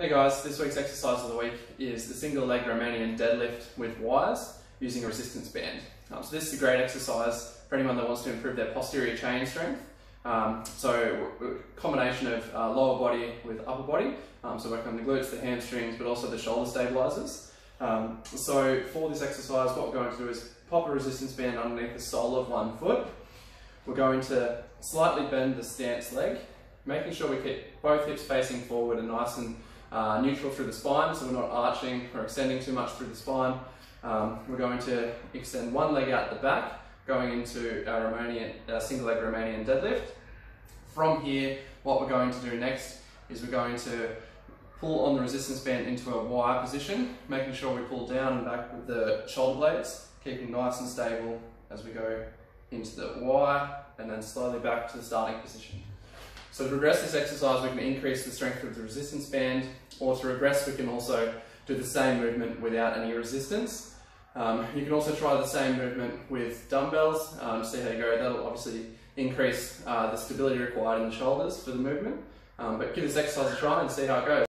Hey guys, this week's exercise of the week is the single leg Romanian deadlift with Y's using a resistance band. Um, so this is a great exercise for anyone that wants to improve their posterior chain strength. Um, so combination of uh, lower body with upper body, um, so working on the glutes, the hamstrings, but also the shoulder stabilizers. Um, so for this exercise, what we're going to do is pop a resistance band underneath the sole of one foot. We're going to slightly bend the stance leg, making sure we keep both hips facing forward and nice and uh, neutral through the spine, so we're not arching or extending too much through the spine. Um, we're going to extend one leg out the back, going into our Romanian, uh, single leg Romanian deadlift. From here, what we're going to do next is we're going to pull on the resistance band into a Y position, making sure we pull down and back with the shoulder blades, keeping nice and stable as we go into the Y and then slowly back to the starting position. So to progress this exercise, we can increase the strength of the resistance band, or to regress, we can also do the same movement without any resistance. Um, you can also try the same movement with dumbbells, um, see how you go. That'll obviously increase uh, the stability required in the shoulders for the movement. Um, but give this exercise a try and see how it goes.